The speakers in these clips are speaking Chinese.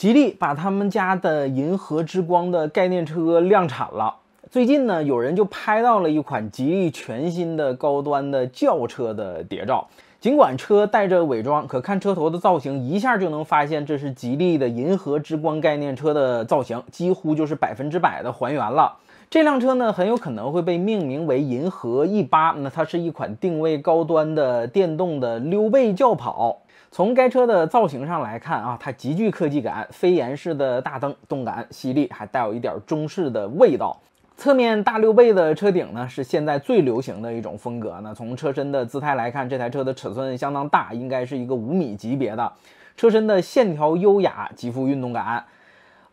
吉利把他们家的银河之光的概念车量产了。最近呢，有人就拍到了一款吉利全新的高端的轿车的谍照。尽管车带着伪装，可看车头的造型，一下就能发现这是吉利的银河之光概念车的造型，几乎就是百分之百的还原了。这辆车呢，很有可能会被命名为银河 E 八。那它是一款定位高端的电动的溜背轿跑。从该车的造型上来看啊，它极具科技感，飞檐式的大灯，动感犀利，还带有一点中式的味道。侧面大溜背的车顶呢，是现在最流行的一种风格。那从车身的姿态来看，这台车的尺寸相当大，应该是一个五米级别的。车身的线条优雅，极富运动感。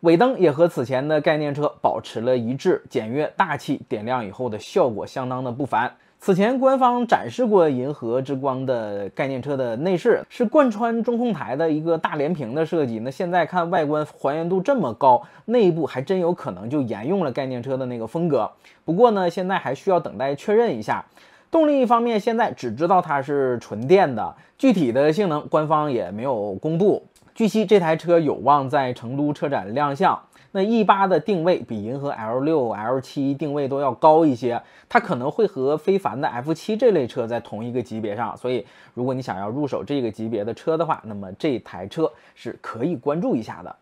尾灯也和此前的概念车保持了一致，简约大气，点亮以后的效果相当的不凡。此前官方展示过银河之光的概念车的内饰是贯穿中控台的一个大连屏的设计，那现在看外观还原度这么高，内部还真有可能就沿用了概念车的那个风格。不过呢，现在还需要等待确认一下。动力方面，现在只知道它是纯电的，具体的性能官方也没有公布。据悉，这台车有望在成都车展亮相。那 E 八的定位比银河 L 六、L 七定位都要高一些，它可能会和非凡的 F 七这类车在同一个级别上。所以，如果你想要入手这个级别的车的话，那么这台车是可以关注一下的。